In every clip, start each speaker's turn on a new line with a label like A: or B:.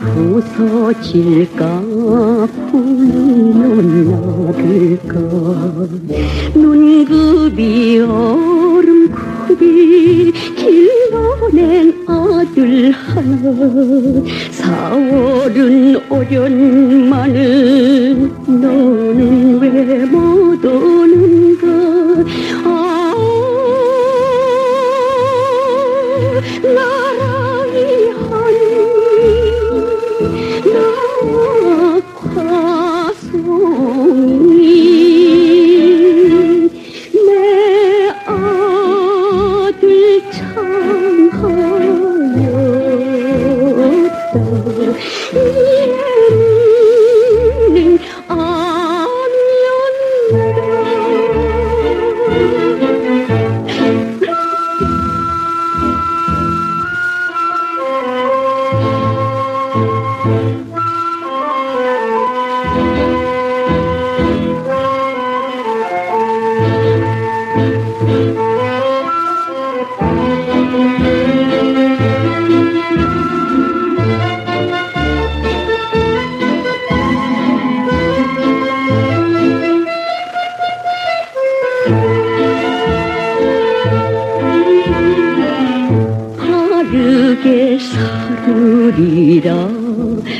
A: 부서질까? 풀리면 나들까? 눈급이 얼음급이 길러낸 아들 하나. 사월은 오련만은 너는 왜 못 바르게 살으리라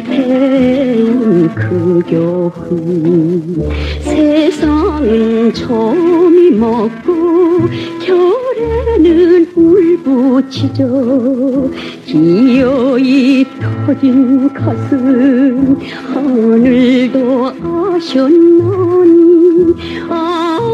A: 배운 그 교훈. 세상은 점이 먹고 결에는 울부짖어 기어이 터진 가슴 하늘도 아셨나니. 아